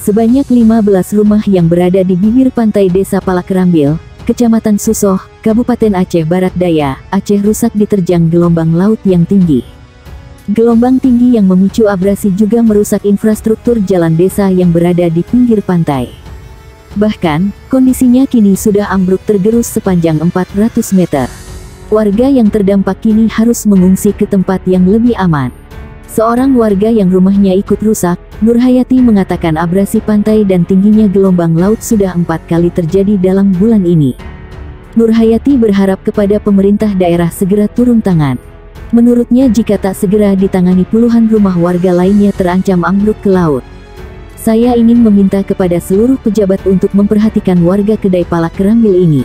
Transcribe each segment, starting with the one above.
Sebanyak 15 rumah yang berada di bibir pantai Desa Palakrambil, Kecamatan Susoh, Kabupaten Aceh Barat Daya, Aceh rusak diterjang gelombang laut yang tinggi. Gelombang tinggi yang memicu abrasi juga merusak infrastruktur jalan desa yang berada di pinggir pantai. Bahkan, kondisinya kini sudah ambruk tergerus sepanjang 400 meter. Warga yang terdampak kini harus mengungsi ke tempat yang lebih aman. Seorang warga yang rumahnya ikut rusak, Nur Hayati mengatakan abrasi pantai dan tingginya gelombang laut sudah empat kali terjadi dalam bulan ini. Nur Hayati berharap kepada pemerintah daerah segera turun tangan. Menurutnya jika tak segera ditangani puluhan rumah warga lainnya terancam ambruk ke laut. Saya ingin meminta kepada seluruh pejabat untuk memperhatikan warga kedai palak kerambil ini.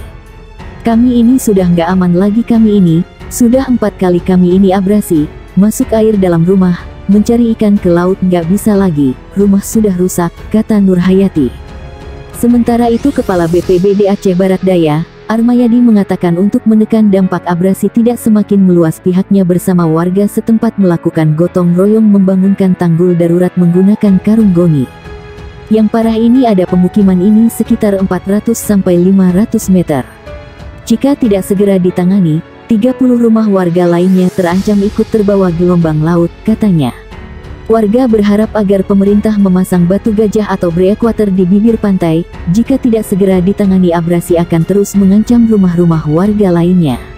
Kami ini sudah nggak aman lagi kami ini, sudah empat kali kami ini abrasi, masuk air dalam rumah, mencari ikan ke laut nggak bisa lagi, rumah sudah rusak, kata Nur Hayati. Sementara itu Kepala BPBD Aceh Barat Daya, Armayadi mengatakan untuk menekan dampak abrasi tidak semakin meluas pihaknya bersama warga setempat melakukan gotong royong membangunkan tanggul darurat menggunakan karung goni. Yang parah ini ada pemukiman ini sekitar 400-500 meter. Jika tidak segera ditangani, 30 rumah warga lainnya terancam ikut terbawa gelombang laut, katanya. Warga berharap agar pemerintah memasang batu gajah atau breakwater di bibir pantai, jika tidak segera ditangani abrasi akan terus mengancam rumah-rumah warga lainnya.